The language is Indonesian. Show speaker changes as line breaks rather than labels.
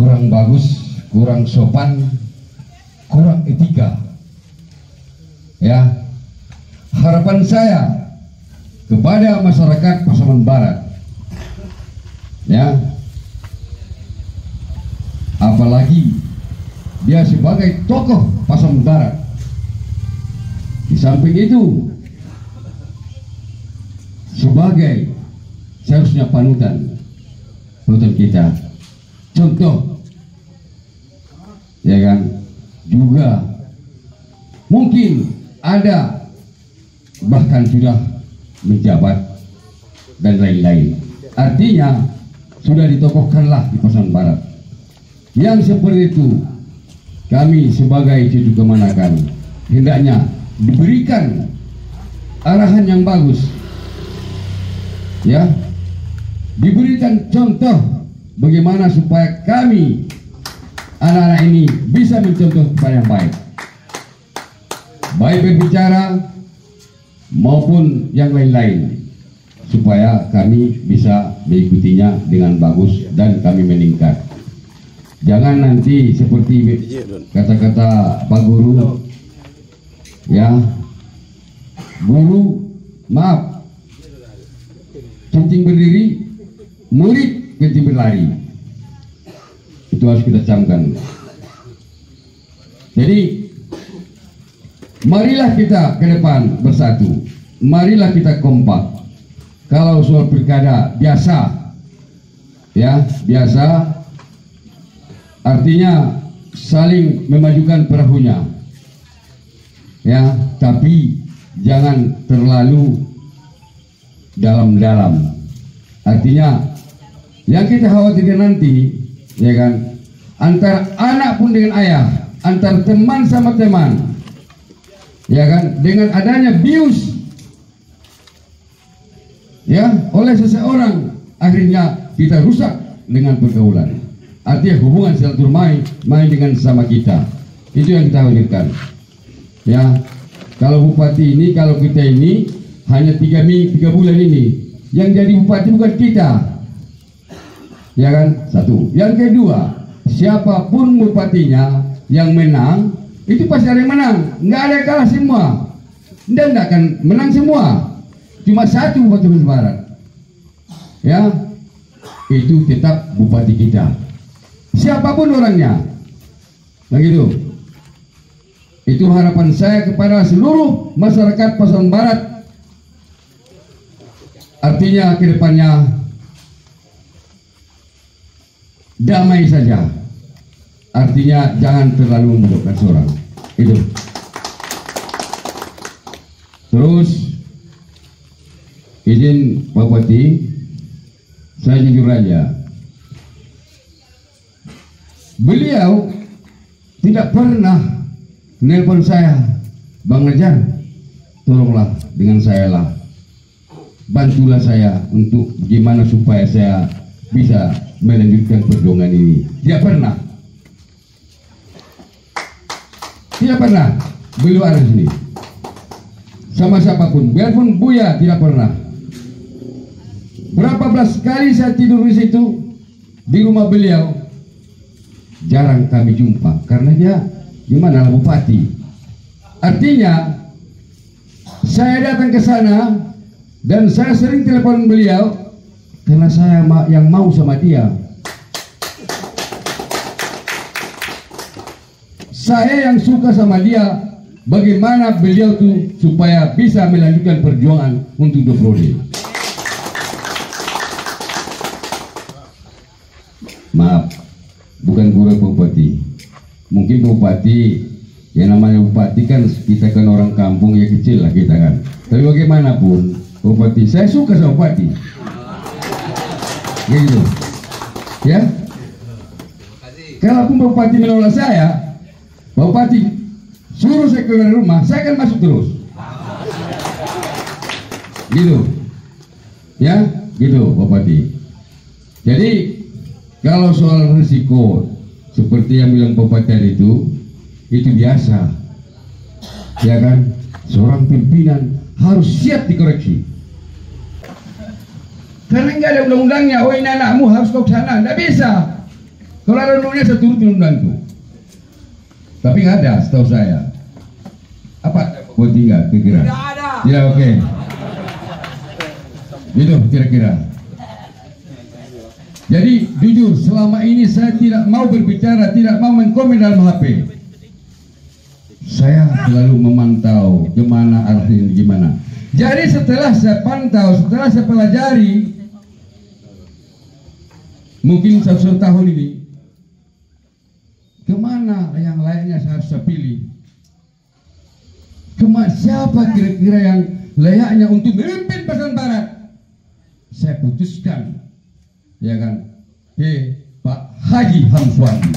kurang bagus, kurang sopan, kurang etika. Ya, harapan saya kepada masyarakat Pasaman Barat, ya, apalagi dia sebagai tokoh Pasaman Barat. Di samping itu, sebagai seharusnya panutan. Panutan kita contoh. Ya kan? Juga. Mungkin ada. Bahkan sudah menjabat dan lain-lain. Artinya sudah ditokohkanlah di pasaman barat. Yang seperti itu kami sebagai cucu kemanakan hendaknya diberikan arahan yang bagus. Ya? Diberikan contoh bagaimana supaya kami anak-anak ini bisa mencontoh kepada yang baik? Baik berbicara maupun yang lain-lain. Supaya kami bisa mengikutinya dengan bagus dan kami meningkat. Jangan nanti seperti kata-kata Pak Guru ya. Guru maaf. Kencing berdiri murid kencing berlari. Itu harus kita camkan. Jadi marilah kita ke depan bersatu. Marilah kita kompak. Kalau soal pilkada biasa. Ya biasa. Artinya saling memajukan perahunya. Ya tapi jangan terlalu dalam-dalam. Artinya yang kita khawatirkan nanti ya kan antara anak pun dengan ayah antar teman sama teman ya kan dengan adanya bius ya oleh seseorang akhirnya kita rusak dengan pergaulan. Artinya hubungan silaturahmi main dengan sama kita. Itu yang kita khawatirkan. Ya kalau bupati ini kalau kita ini hanya tiga, tiga bulan ini. Yang jadi bupati bukan kita ya kan? Satu. Yang kedua siapa pun bupatinya yang menang itu pasti ada yang menang. Nggak ada yang kalah semua. Dan nggak akan menang semua. Cuma satu bupati Barat. Ya? Itu tetap bupati kita. Siapa pun orangnya. Begitu itu. Harapan saya kepada seluruh masyarakat Pasaman Barat. Artinya ke depannya damai saja. Artinya jangan terlalu membutuhkan seorang. Itu. Terus izin Bupati saya jujur aja. Beliau tidak pernah nelpon saya Bang Najar tolonglah dengan saya lah. Bantulah saya untuk gimana supaya saya bisa melanjutkan perjuangan ini. Tidak pernah. Tidak pernah beliau ada di sini. Sama siapa pun. Biarpun Buya tidak pernah. Berapa belas kali saya tidur di situ di rumah beliau jarang kami jumpa. Karena dia gimana bupati? Artinya saya datang ke sana dan saya sering telepon beliau karena saya yang mau sama dia. Saya yang suka sama dia bagaimana beliau tuh supaya bisa melanjutkan perjuangan untuk Dobrode maaf bukan guru bupati. Mungkin bupati yang namanya bupati kan kita kan orang kampung ya kecil lah kita kan. Tapi bagaimanapun bupati saya suka sama bupati gitu ya. Kalaupun bupati menolak saya bupati suruh saya keluar dari rumah saya akan masuk terus. Gitu. Ya gitu bupati. Jadi kalau soal risiko seperti yang bilang bupati itu itu biasa. Ya kan? Seorang pimpinan harus siap dikoreksi karena nggak ada undang-undangnya oh ini anakmu harus kau sana nggak bisa Kalau ada undangnya saya turutin undang itu. Tapi nggak ada, setahu saya. Apa buat tinggal kira-kira?
Tidak ada.
Ya oke. Itu kira-kira. Jadi jujur selama ini saya tidak mau berbicara, tidak mau mengkomen dalam HP. Saya selalu memantau gimana arahnya gimana. Jadi setelah saya pantau, setelah saya pelajari, mungkin satu tahun ini, ke mana yang lainnya saya harus pilih? Ke mana siapa kira-kira yang layaknya untuk memimpin Pasaman Barat? Saya putuskan, ya kan? Hei Pak Haji Hamswani.